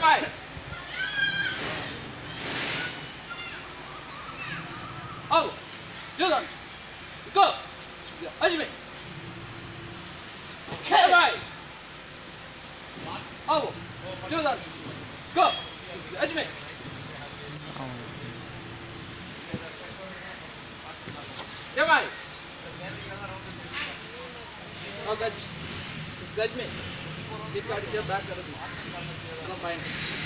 Kamai. Out. Jordan. Go. Hajime. Kamai. Out. Oh, Jordan. Go. Hajime. Yabai. Oh, that's, that's me. ती गाडीच्या back करत मला पाहिजे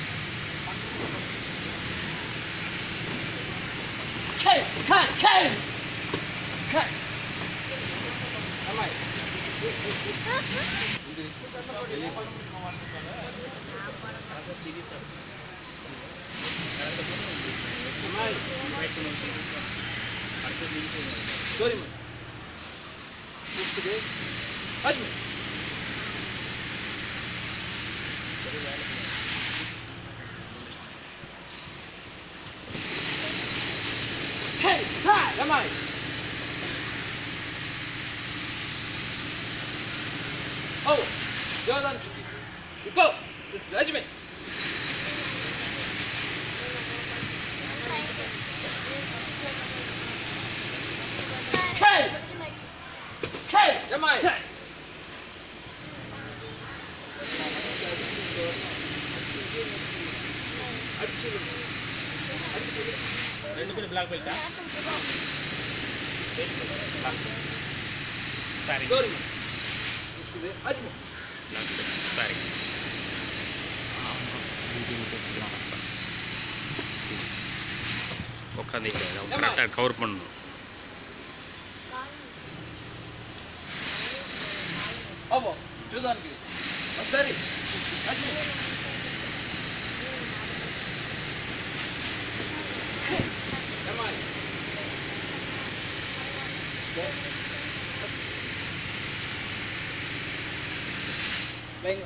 Sorry, man. Look today. Hadi. Hey, Ty, am I? Oh, Jordan Chuki. You go. Let's regimen. Hey! Hey, am I? Hey. రెండు కూడా black belt sorry sorry உட்காந்து கரெக்டாக cover பண்ணணும் சரி Bên